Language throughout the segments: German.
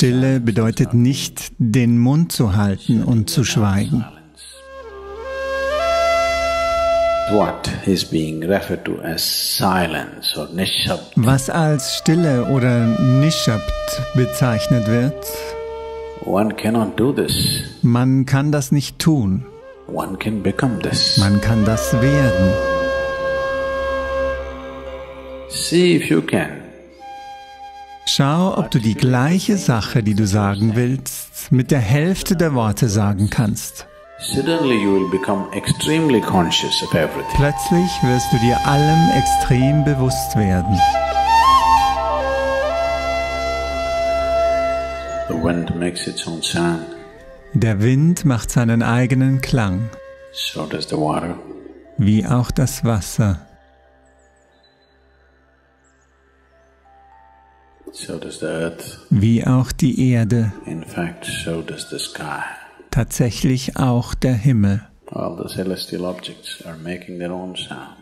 Stille bedeutet nicht, den Mund zu halten und zu schweigen. Was als Stille oder Nishabt bezeichnet wird, man kann das nicht tun. Man kann das werden. See if you can. Schau, ob du die gleiche Sache, die du sagen willst, mit der Hälfte der Worte sagen kannst. Plötzlich wirst du dir allem extrem bewusst werden. Der Wind macht seinen eigenen Klang, wie auch das Wasser. Wie auch die Erde. Tatsächlich auch der Himmel.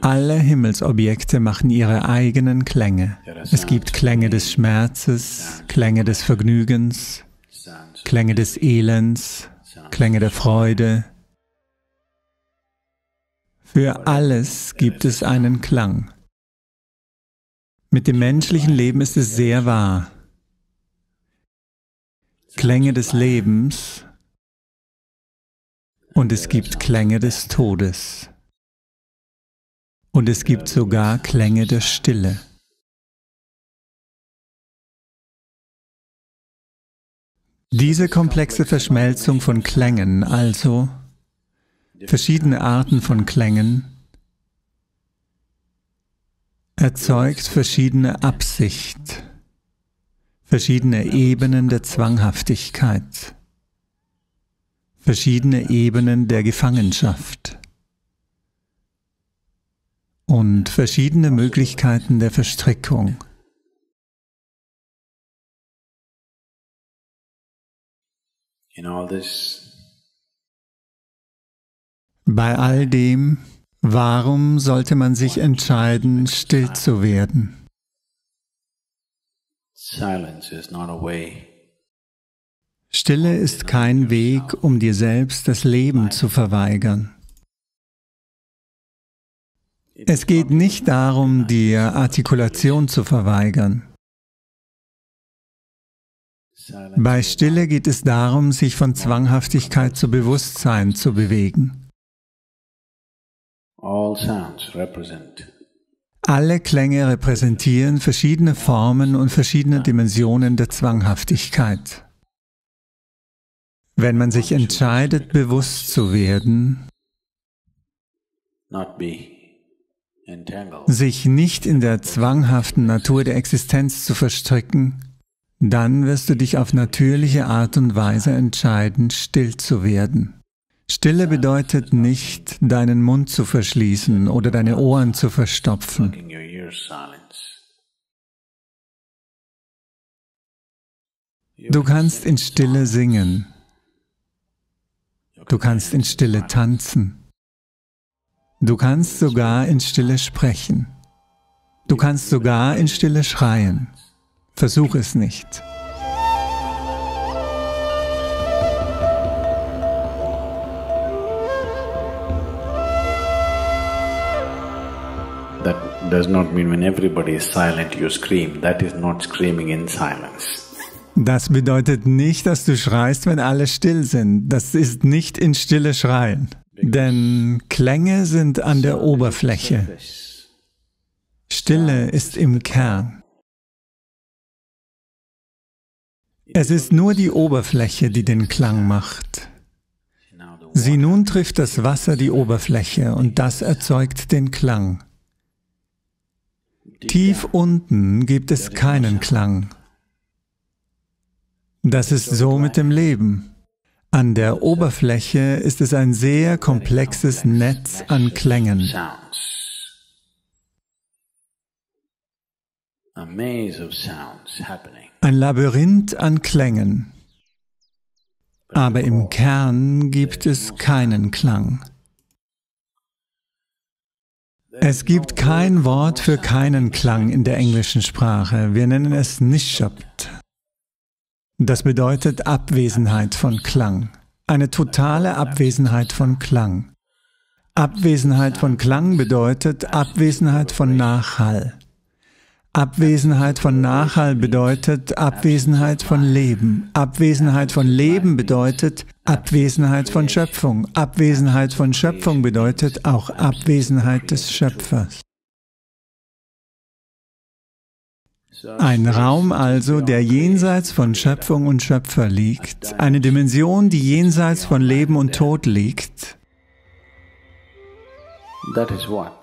Alle Himmelsobjekte machen ihre eigenen Klänge. Es gibt Klänge des Schmerzes, Klänge des Vergnügens, Klänge des Elends, Klänge der Freude. Für alles gibt es einen Klang. Mit dem menschlichen Leben ist es sehr wahr. Klänge des Lebens und es gibt Klänge des Todes. Und es gibt sogar Klänge der Stille. Diese komplexe Verschmelzung von Klängen, also verschiedene Arten von Klängen, erzeugt verschiedene Absicht, verschiedene Ebenen der Zwanghaftigkeit, verschiedene Ebenen der Gefangenschaft und verschiedene Möglichkeiten der Verstrickung. Bei all dem Warum sollte man sich entscheiden, still zu werden? Stille ist kein Weg, um dir selbst das Leben zu verweigern. Es geht nicht darum, dir Artikulation zu verweigern. Bei Stille geht es darum, sich von Zwanghaftigkeit zu Bewusstsein zu bewegen. Alle Klänge repräsentieren verschiedene Formen und verschiedene Dimensionen der Zwanghaftigkeit. Wenn man sich entscheidet, bewusst zu werden, sich nicht in der zwanghaften Natur der Existenz zu verstricken, dann wirst du dich auf natürliche Art und Weise entscheiden, still zu werden. Stille bedeutet nicht, deinen Mund zu verschließen oder deine Ohren zu verstopfen. Du kannst in Stille singen. Du kannst in Stille tanzen. Du kannst sogar in Stille sprechen. Du kannst sogar in Stille schreien. Versuch es nicht. Does not mean when everybody is silent you scream. That is not screaming in silence. Das bedeutet nicht, dass du schreist, wenn alle still sind. Das ist nicht in Stille schreien. Denn Klänge sind an der Oberfläche. Stille ist im Kern. Es ist nur die Oberfläche, die den Klang macht. Sieh nun trifft das Wasser die Oberfläche und das erzeugt den Klang. Tief unten gibt es keinen Klang. Das ist so mit dem Leben. An der Oberfläche ist es ein sehr komplexes Netz an Klängen. Ein Labyrinth an Klängen. Aber im Kern gibt es keinen Klang. Es gibt kein Wort für keinen Klang in der englischen Sprache. Wir nennen es Nishabt. Das bedeutet Abwesenheit von Klang. Eine totale Abwesenheit von Klang. Abwesenheit von Klang bedeutet Abwesenheit von Nachhall. Abwesenheit von Nachhall bedeutet Abwesenheit von Leben. Abwesenheit von Leben bedeutet Abwesenheit von Schöpfung. Abwesenheit von Schöpfung bedeutet auch Abwesenheit des Schöpfers. Ein Raum also, der jenseits von Schöpfung und Schöpfer liegt, eine Dimension, die jenseits von Leben und Tod liegt.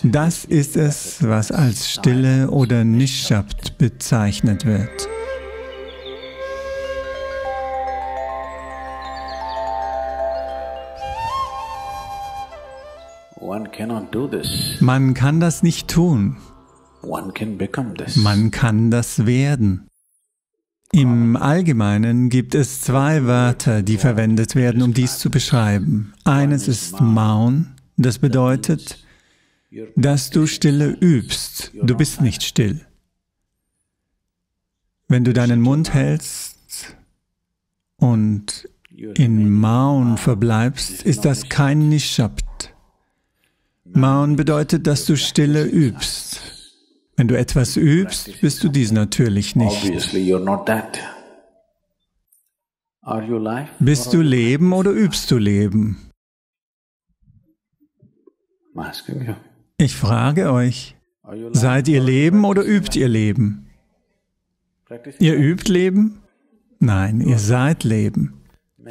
Das ist es, was als Stille oder Nishabt bezeichnet wird. Man kann das nicht tun. Man kann das werden. Im Allgemeinen gibt es zwei Wörter, die verwendet werden, um dies zu beschreiben. Eines ist Maun, das bedeutet, dass du Stille übst. Du bist nicht still. Wenn du deinen Mund hältst und in Maun verbleibst, ist das kein Nishabt. Maun bedeutet, dass du Stille übst. Wenn du etwas übst, bist du dies natürlich nicht. Bist du Leben oder übst du Leben? Ich frage euch, seid ihr Leben oder übt ihr Leben? Ihr übt Leben? Nein, ihr seid Leben.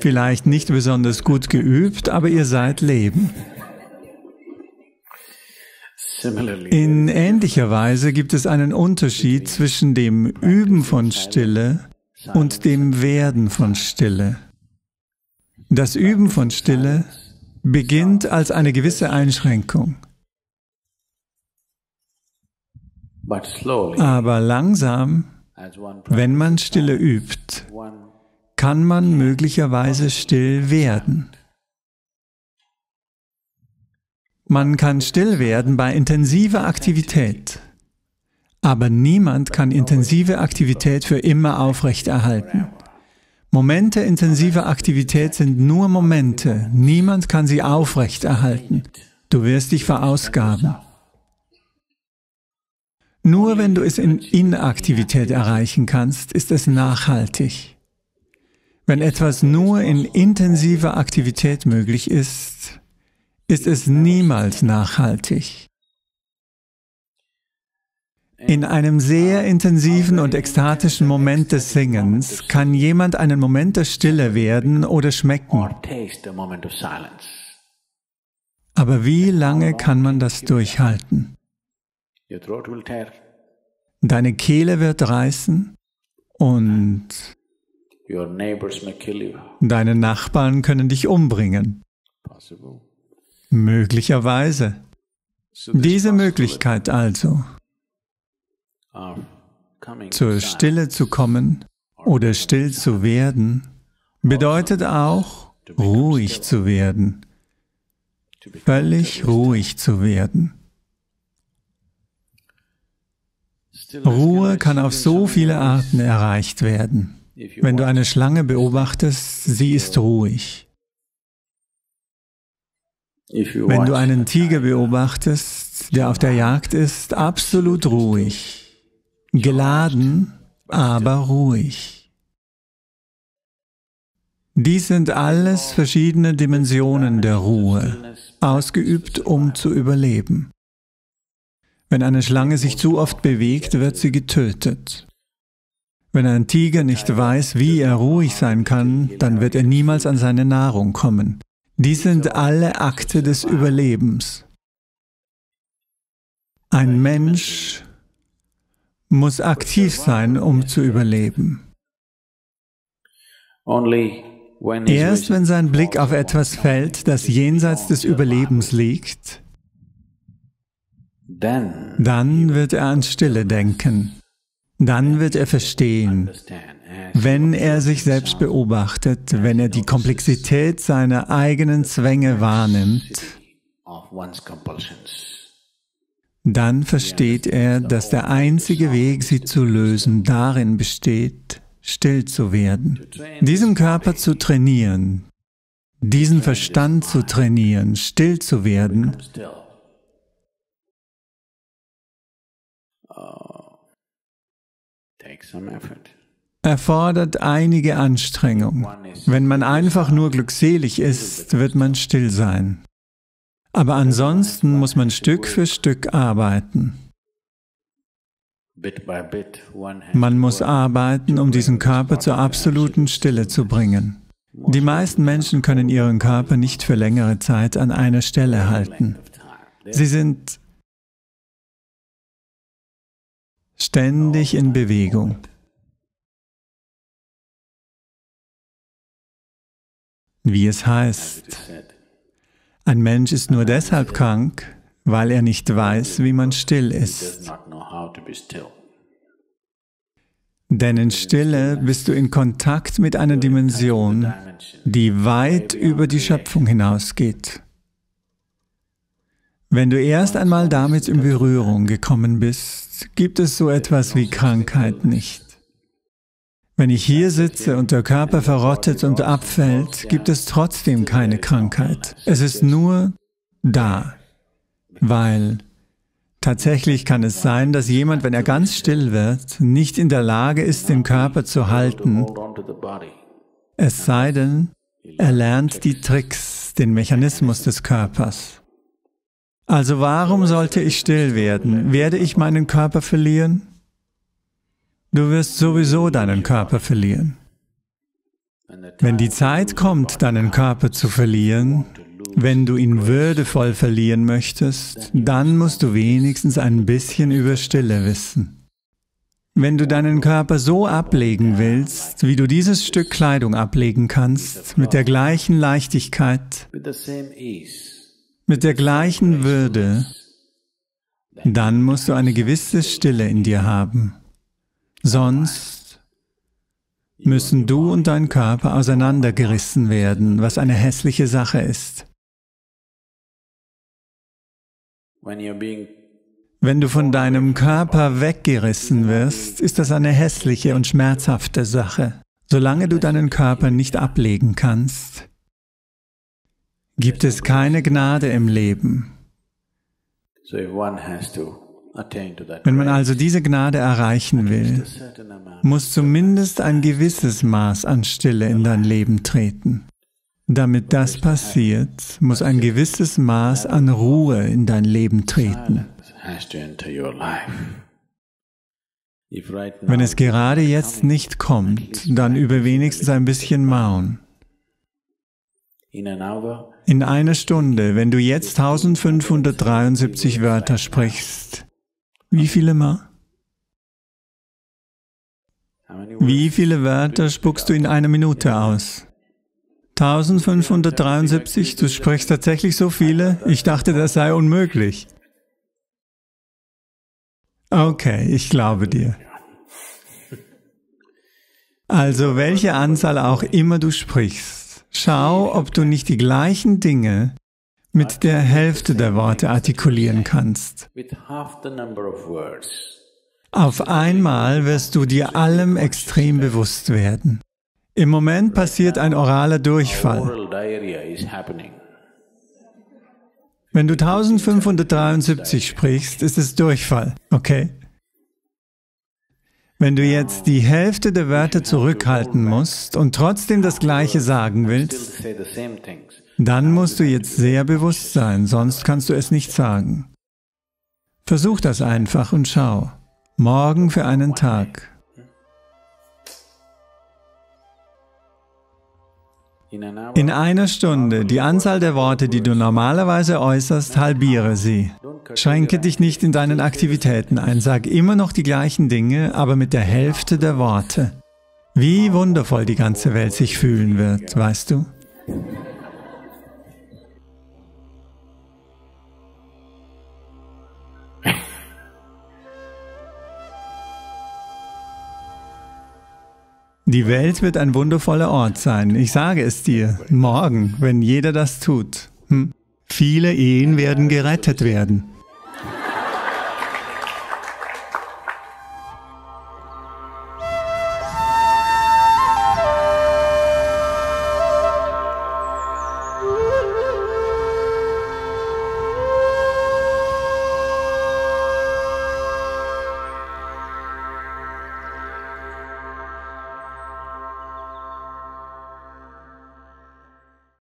Vielleicht nicht besonders gut geübt, aber ihr seid Leben. In ähnlicher Weise gibt es einen Unterschied zwischen dem Üben von Stille und dem Werden von Stille. Das Üben von Stille beginnt als eine gewisse Einschränkung. Aber langsam, wenn man Stille übt, kann man möglicherweise still werden. Man kann still werden bei intensiver Aktivität. Aber niemand kann intensive Aktivität für immer aufrechterhalten. Momente intensiver Aktivität sind nur Momente. Niemand kann sie aufrechterhalten. Du wirst dich verausgaben. Nur wenn du es in Inaktivität erreichen kannst, ist es nachhaltig. Wenn etwas nur in intensiver Aktivität möglich ist, ist es niemals nachhaltig. In einem sehr intensiven und ekstatischen Moment des Singens kann jemand einen Moment der Stille werden oder schmecken. Aber wie lange kann man das durchhalten? Deine Kehle wird reißen und deine Nachbarn können dich umbringen. Möglicherweise. Diese Möglichkeit also, zur Stille zu kommen oder still zu werden, bedeutet auch, ruhig zu werden, völlig ruhig zu werden. Ruhe kann auf so viele Arten erreicht werden. Wenn du eine Schlange beobachtest, sie ist ruhig. Wenn du einen Tiger beobachtest, der auf der Jagd ist, absolut ruhig, geladen, aber ruhig. Dies sind alles verschiedene Dimensionen der Ruhe, ausgeübt, um zu überleben. Wenn eine Schlange sich zu oft bewegt, wird sie getötet. Wenn ein Tiger nicht weiß, wie er ruhig sein kann, dann wird er niemals an seine Nahrung kommen. Die sind alle Akte des Überlebens. Ein Mensch muss aktiv sein, um zu überleben. Erst wenn sein Blick auf etwas fällt, das jenseits des Überlebens liegt, dann wird er an Stille denken. Dann wird er verstehen, wenn er sich selbst beobachtet, wenn er die Komplexität seiner eigenen Zwänge wahrnimmt, dann versteht er, dass der einzige Weg, sie zu lösen, darin besteht, still zu werden, diesen Körper zu trainieren, diesen Verstand zu trainieren, still zu werden, erfordert einige Anstrengung. Wenn man einfach nur glückselig ist, wird man still sein. Aber ansonsten muss man Stück für Stück arbeiten. Man muss arbeiten, um diesen Körper zur absoluten Stille zu bringen. Die meisten Menschen können ihren Körper nicht für längere Zeit an einer Stelle halten. Sie sind ständig in Bewegung. wie es heißt. Ein Mensch ist nur deshalb krank, weil er nicht weiß, wie man still ist. Denn in Stille bist du in Kontakt mit einer Dimension, die weit über die Schöpfung hinausgeht. Wenn du erst einmal damit in Berührung gekommen bist, gibt es so etwas wie Krankheit nicht. Wenn ich hier sitze und der Körper verrottet und abfällt, gibt es trotzdem keine Krankheit. Es ist nur da, weil tatsächlich kann es sein, dass jemand, wenn er ganz still wird, nicht in der Lage ist, den Körper zu halten, es sei denn, er lernt die Tricks, den Mechanismus des Körpers. Also warum sollte ich still werden? Werde ich meinen Körper verlieren? Du wirst sowieso deinen Körper verlieren. Wenn die Zeit kommt, deinen Körper zu verlieren, wenn du ihn würdevoll verlieren möchtest, dann musst du wenigstens ein bisschen über Stille wissen. Wenn du deinen Körper so ablegen willst, wie du dieses Stück Kleidung ablegen kannst, mit der gleichen Leichtigkeit, mit der gleichen Würde, dann musst du eine gewisse Stille in dir haben. Sonst müssen du und dein Körper auseinandergerissen werden, was eine hässliche Sache ist. Wenn du von deinem Körper weggerissen wirst, ist das eine hässliche und schmerzhafte Sache. Solange du deinen Körper nicht ablegen kannst, gibt es keine Gnade im Leben. Wenn man also diese Gnade erreichen will, muss zumindest ein gewisses Maß an Stille in dein Leben treten. Damit das passiert, muss ein gewisses Maß an Ruhe in dein Leben treten. Wenn es gerade jetzt nicht kommt, dann übe wenigstens ein bisschen Maun. In einer Stunde, wenn du jetzt 1573 Wörter sprichst, wie viele Mal? Wie viele Wörter spuckst du in einer Minute aus? 1573, du sprichst tatsächlich so viele? Ich dachte, das sei unmöglich. Okay, ich glaube dir. Also welche Anzahl auch immer du sprichst, schau, ob du nicht die gleichen Dinge mit der Hälfte der Worte artikulieren kannst. Auf einmal wirst du dir allem extrem bewusst werden. Im Moment passiert ein oraler Durchfall. Wenn du 1573 sprichst, ist es Durchfall, okay? Wenn du jetzt die Hälfte der Wörter zurückhalten musst und trotzdem das Gleiche sagen willst, dann musst du jetzt sehr bewusst sein, sonst kannst du es nicht sagen. Versuch das einfach und schau. Morgen für einen Tag. In einer Stunde die Anzahl der Worte, die du normalerweise äußerst, halbiere sie. Schränke dich nicht in deinen Aktivitäten ein, sag immer noch die gleichen Dinge, aber mit der Hälfte der Worte. Wie wundervoll die ganze Welt sich fühlen wird, weißt du? Die Welt wird ein wundervoller Ort sein, ich sage es dir, morgen, wenn jeder das tut. Hm. Viele Ehen werden gerettet werden.